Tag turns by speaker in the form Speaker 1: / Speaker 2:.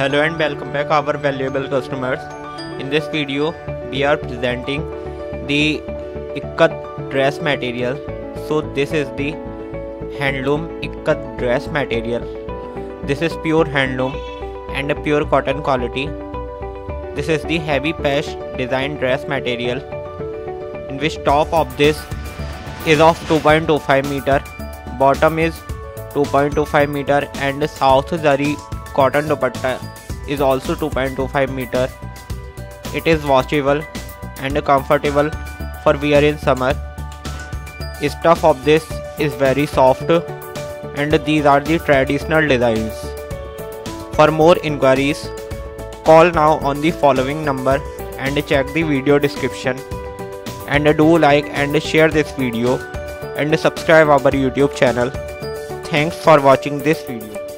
Speaker 1: Hello and welcome back our valuable customers. In this video we are presenting the Ikkat dress material. So this is the handloom Ikkat dress material. This is pure handloom and a pure cotton quality. This is the heavy patch design dress material in which top of this is of 2.25 meter, bottom is 2.25 meter and south zari cotton dupatta is also 2.25 meter. It is washable and comfortable for wear in summer. Stuff of this is very soft and these are the traditional designs. For more inquiries, call now on the following number and check the video description. And do like and share this video and subscribe our YouTube channel. Thanks for watching this video.